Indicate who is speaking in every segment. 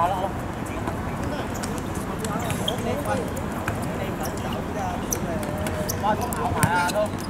Speaker 1: 好咯，好咯。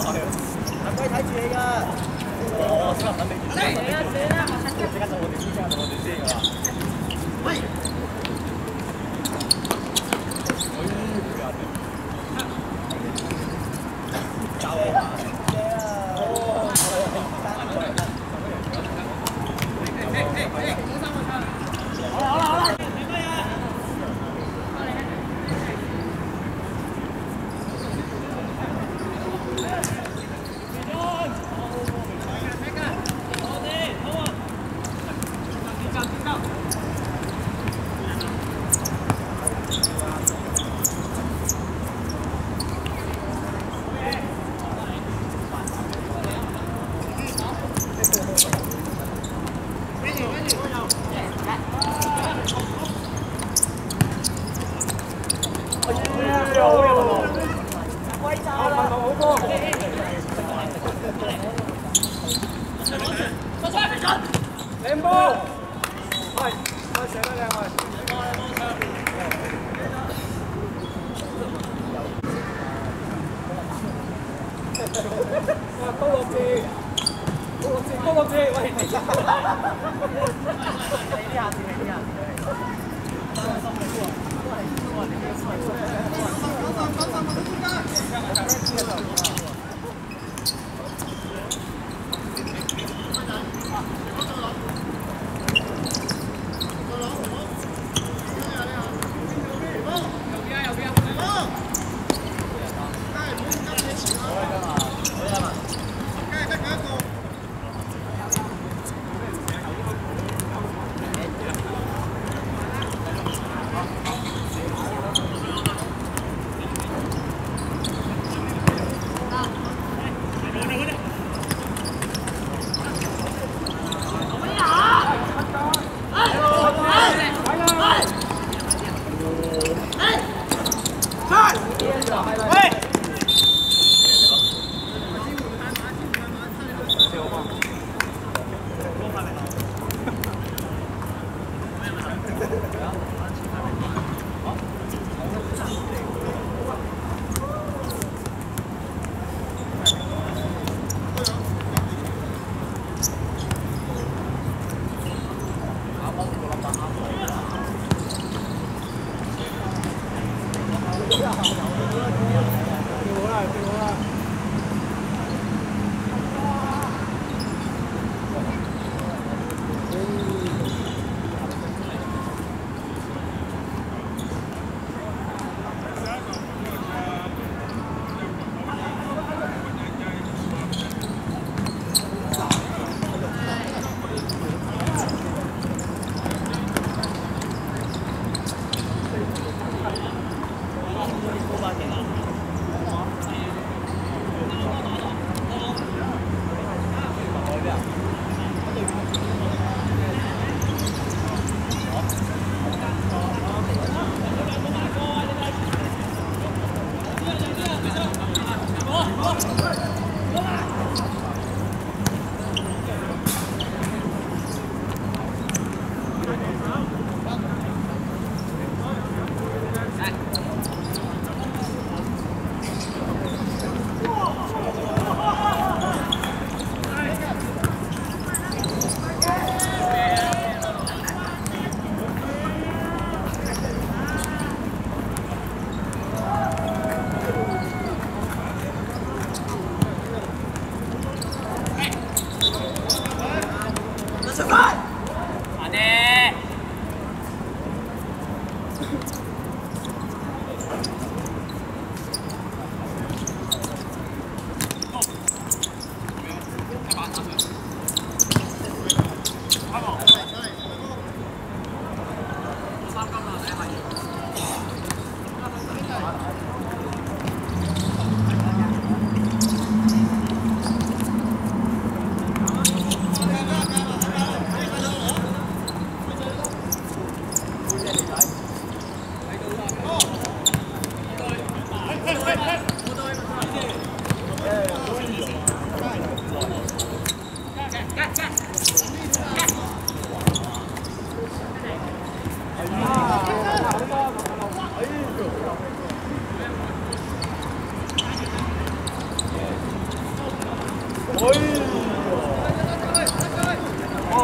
Speaker 1: 係，係可以睇住你㗎。哦，係，係。你睇下先啦，我睇即係仲有五先啊，仲有先係嘛？喂。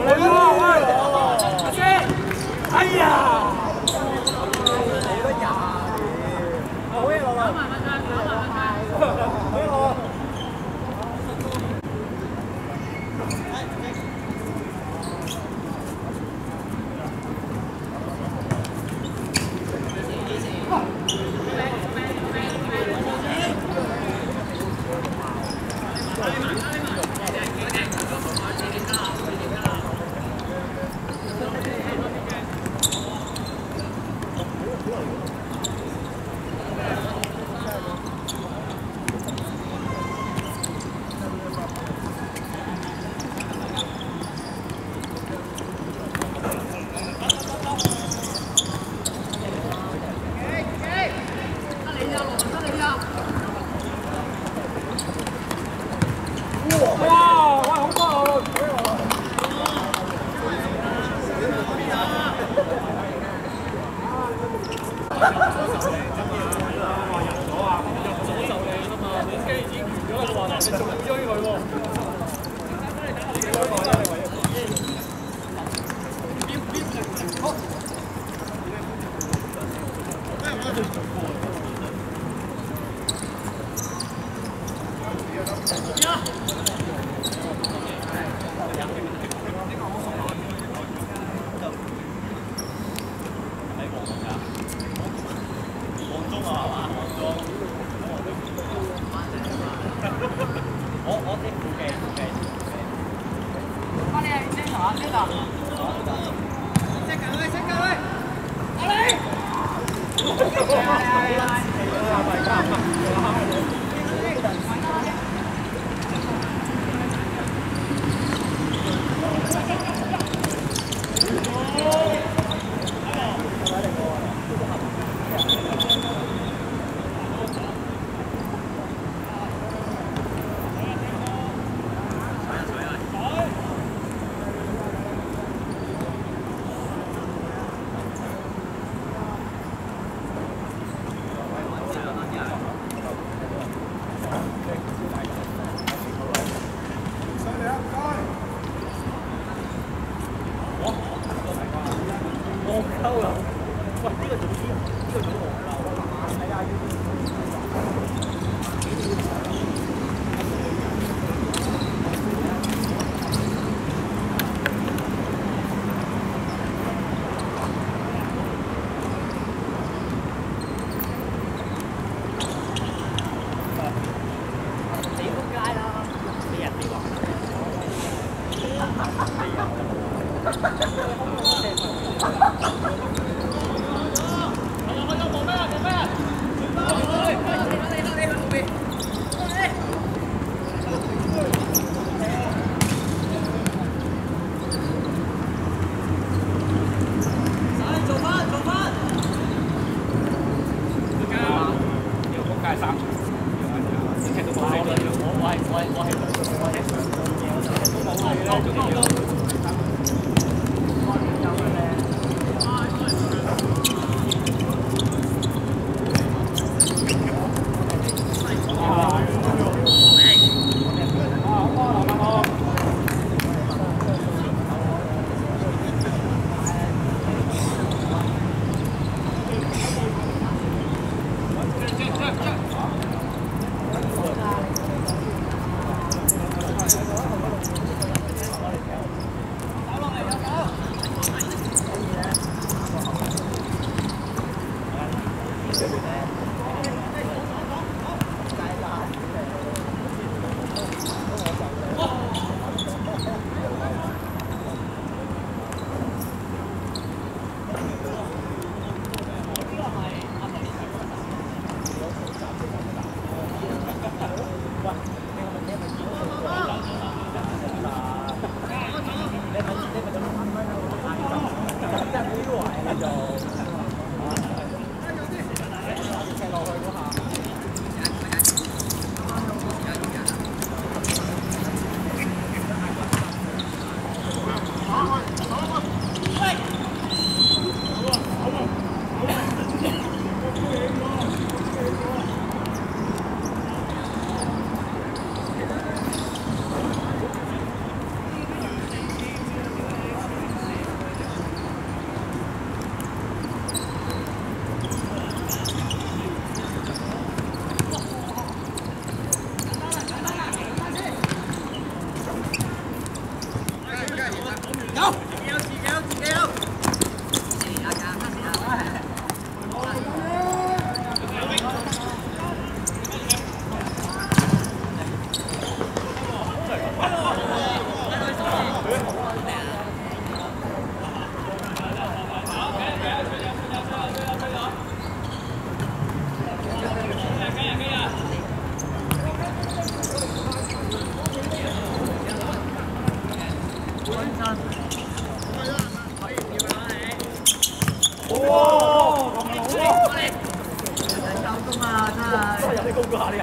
Speaker 1: 哎呦！好哎呀！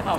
Speaker 1: 你好。